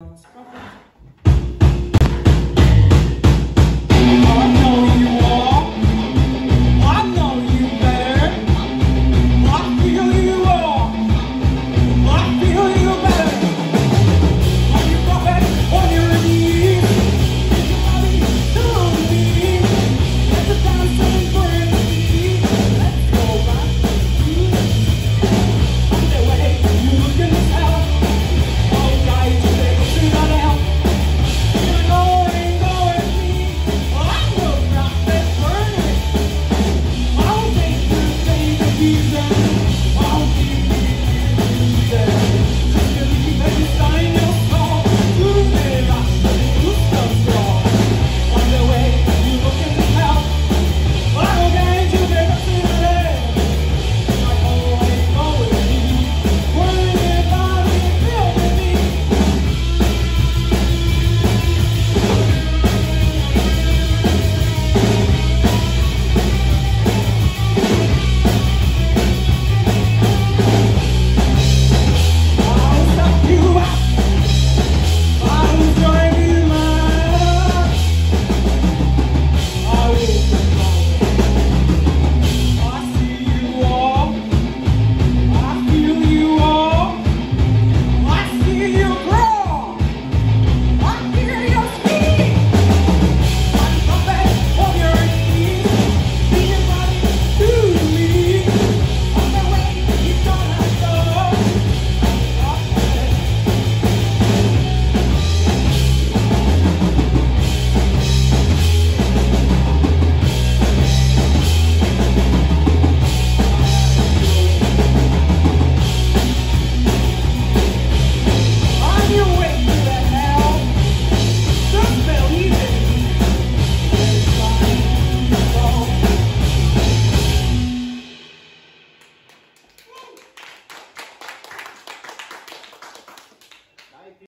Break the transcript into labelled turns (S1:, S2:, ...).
S1: Okay. Even